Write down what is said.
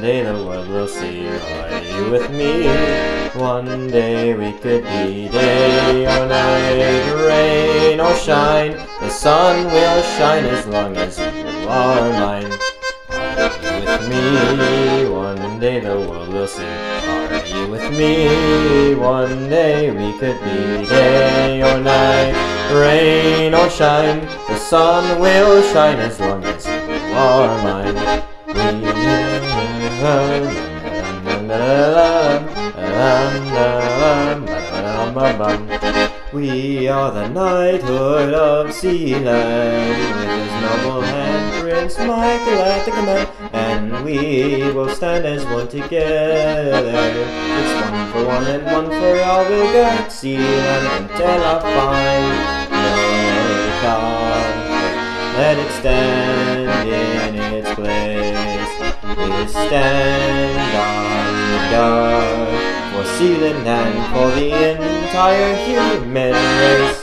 day the world will see Are you with me? One day we could be. Day or night Rain or shine, the sun will shine As long as you are mine. Are you with me? One day the world will see Are you with me? One day we could be. Day or night Rain or shine, the sun will shine As long as you are mine. We are the knighthood of Sealand, with his noble hand Prince Michael at the command, and we will stand as one together. It's one for one and one for all, we'll guard Sealand until our fine. Let it stand in its place. We stand on guard for Sealand and for the entire human race.